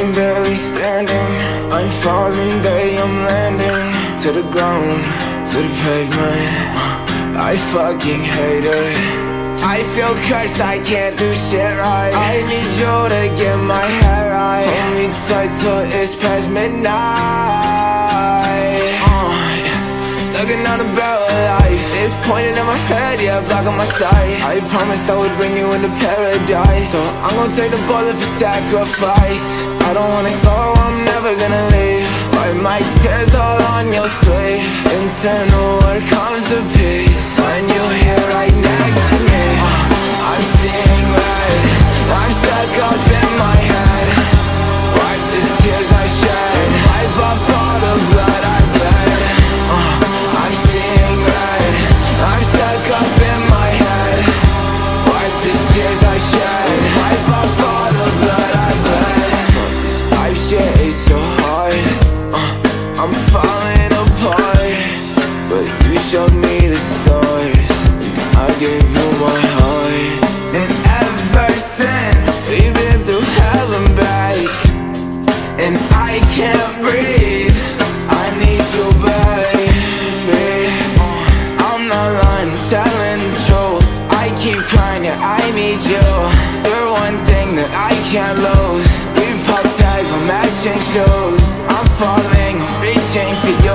I'm barely standing. I'm falling, babe, I'm landing. To the ground, to the pavement. I fucking hate it. I feel cursed, I can't do shit right. I need you to get my head right. Hold me tight till it's past midnight. Uh, Looking on the barrel It's pointing at my head, yeah, blocking my sight I promised I would bring you into paradise. So I'm gonna take the bullet for sacrifice. I don't wanna go, I'm never gonna leave. Wipe my tears all on your sleeve. Internal, what comes to peace. When you're here right next to me Wipe off all the blood I bled This life shit is so hard I'm falling apart But you showed me the stars I gave you my heart And ever since We've been through hell and back And I can't breathe I need you, I'm not lying, telling the truth. I keep crying, yeah, I need you one that I can't lose We pop ties on matching shows. I'm falling, reaching for you